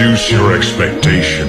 reduce your expectations.